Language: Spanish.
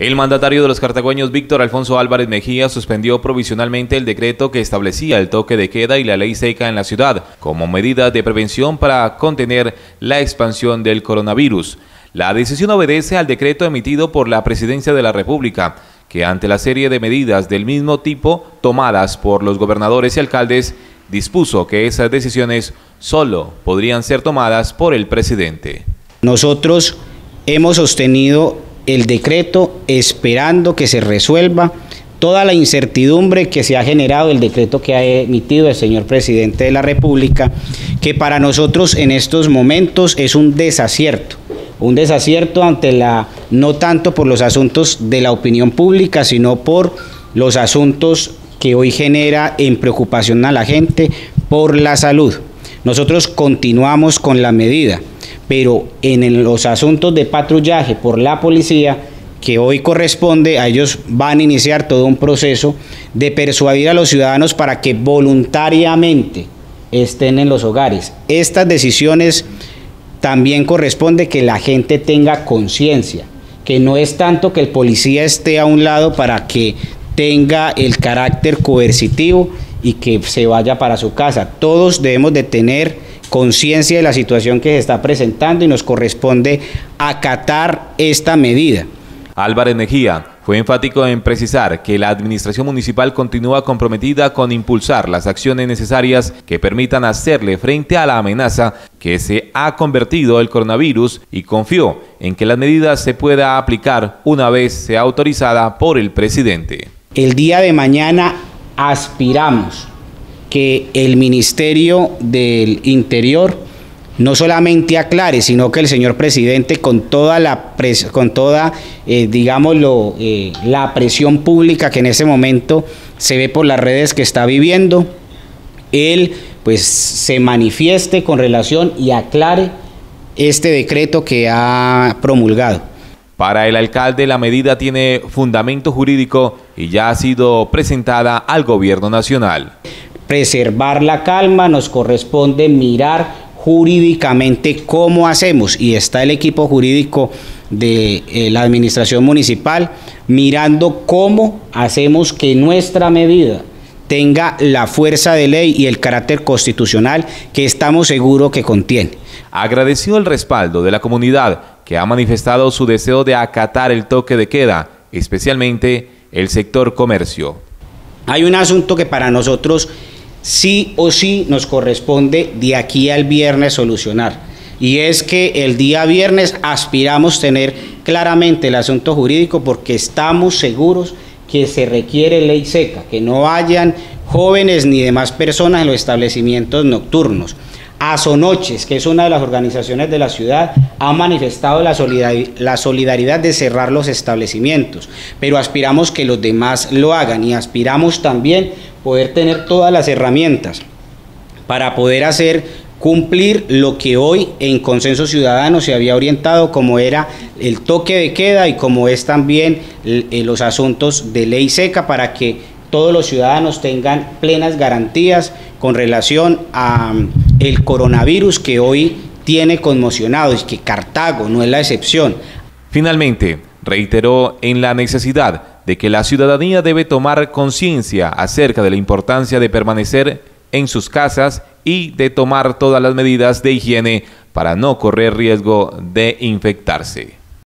El mandatario de los cartagüeños Víctor Alfonso Álvarez Mejía suspendió provisionalmente el decreto que establecía el toque de queda y la ley seca en la ciudad como medida de prevención para contener la expansión del coronavirus. La decisión obedece al decreto emitido por la Presidencia de la República, que ante la serie de medidas del mismo tipo tomadas por los gobernadores y alcaldes, dispuso que esas decisiones solo podrían ser tomadas por el presidente. Nosotros hemos sostenido el decreto esperando que se resuelva toda la incertidumbre que se ha generado el decreto que ha emitido el señor presidente de la República, que para nosotros en estos momentos es un desacierto, un desacierto ante la, no tanto por los asuntos de la opinión pública, sino por los asuntos que hoy genera en preocupación a la gente por la salud. Nosotros continuamos con la medida pero en los asuntos de patrullaje por la policía, que hoy corresponde, a ellos van a iniciar todo un proceso de persuadir a los ciudadanos para que voluntariamente estén en los hogares. Estas decisiones también corresponde que la gente tenga conciencia, que no es tanto que el policía esté a un lado para que tenga el carácter coercitivo y que se vaya para su casa. Todos debemos de tener conciencia de la situación que se está presentando y nos corresponde acatar esta medida. Álvarez Mejía fue enfático en precisar que la administración municipal continúa comprometida con impulsar las acciones necesarias que permitan hacerle frente a la amenaza que se ha convertido el coronavirus y confió en que las medidas se pueda aplicar una vez sea autorizada por el presidente. El día de mañana aspiramos que el Ministerio del Interior no solamente aclare, sino que el señor presidente con toda la con toda eh, digámoslo eh, la presión pública que en ese momento se ve por las redes que está viviendo, él pues se manifieste con relación y aclare este decreto que ha promulgado. Para el alcalde la medida tiene fundamento jurídico y ya ha sido presentada al gobierno nacional preservar la calma, nos corresponde mirar jurídicamente cómo hacemos y está el equipo jurídico de eh, la administración municipal mirando cómo hacemos que nuestra medida tenga la fuerza de ley y el carácter constitucional que estamos seguros que contiene. Agradeció el respaldo de la comunidad que ha manifestado su deseo de acatar el toque de queda, especialmente el sector comercio. Hay un asunto que para nosotros sí o sí nos corresponde de aquí al viernes solucionar. Y es que el día viernes aspiramos tener claramente el asunto jurídico porque estamos seguros que se requiere ley seca, que no hayan jóvenes ni demás personas en los establecimientos nocturnos. Asonoches, que es una de las organizaciones de la ciudad, ha manifestado la solidaridad de cerrar los establecimientos, pero aspiramos que los demás lo hagan y aspiramos también poder tener todas las herramientas para poder hacer cumplir lo que hoy en consenso ciudadano se había orientado como era el toque de queda y como es también eh, los asuntos de ley seca para que todos los ciudadanos tengan plenas garantías con relación a mm, el coronavirus que hoy tiene conmocionado y que Cartago no es la excepción. Finalmente, reiteró en la necesidad de que la ciudadanía debe tomar conciencia acerca de la importancia de permanecer en sus casas y de tomar todas las medidas de higiene para no correr riesgo de infectarse.